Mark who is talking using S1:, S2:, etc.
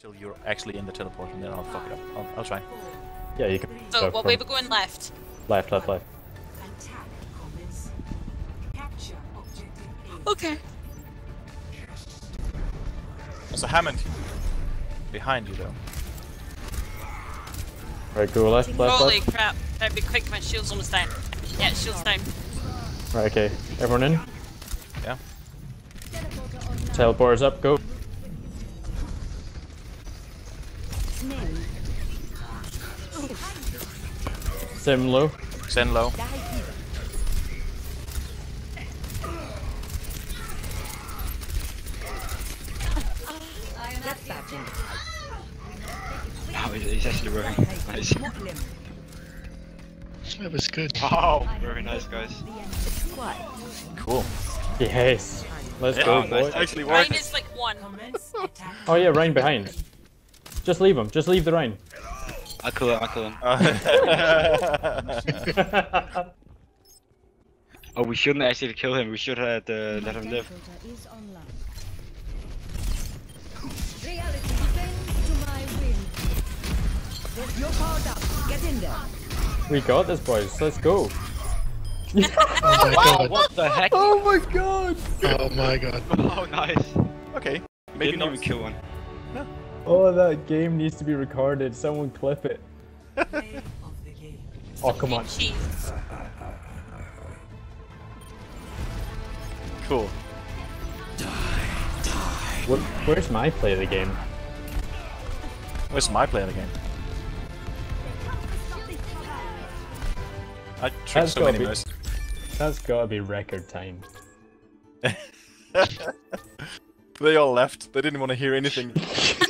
S1: till you're actually in the teleport, and then I'll fuck it up. I'll, I'll try.
S2: Yeah, you can.
S3: So,
S2: go
S3: what
S2: from
S3: way we're going left?
S2: Left, left, left.
S4: Attack commence. Capture objective A.
S3: Okay.
S1: There's a Hammond behind you, though.
S2: Right, go left, left,
S3: Holy
S2: left.
S3: crap. Better be quick, my shield's almost down. Yeah, shield's down.
S2: Right, okay. Everyone in?
S1: Yeah.
S2: Teleporters up, go. Sym low.
S1: Zen low.
S5: Oh, he's, he's actually working. Nice.
S6: That was good.
S5: Wow, very nice, guys.
S1: Cool.
S2: Yes. Let's
S1: Yeah,
S2: go,
S5: nice.
S1: Actually
S3: Ryan
S1: worked.
S3: is like one.
S2: Oh yeah, Rein behind. Just leave him. Just leave the Rein.
S5: I'll kill him, I'll kill him. Oh, we shouldn't actually kill him, we should have uh, let him live.
S7: Is online. Reality bends to my will. You're powered up. Get in there.
S2: we got this, boys. Let's go.
S6: Oh my god.
S5: What the heck?
S2: Oh my god.
S6: Oh my god.
S5: Oh, nice.
S1: okay. Maybe
S5: Didn't
S1: not.
S5: even kill one.
S2: Oh, that game needs to be recorded. Someone clip it.
S4: Play of the game.
S2: Oh, come on.
S3: Cheese.
S1: Cool.
S2: What, where's my play of the game?
S1: Where's my play of the game? I tricked
S2: That's
S1: so
S2: gotta
S1: many
S2: be-
S1: mouse.
S2: That's gotta be record time.
S1: They all left. They didn't want to hear anything.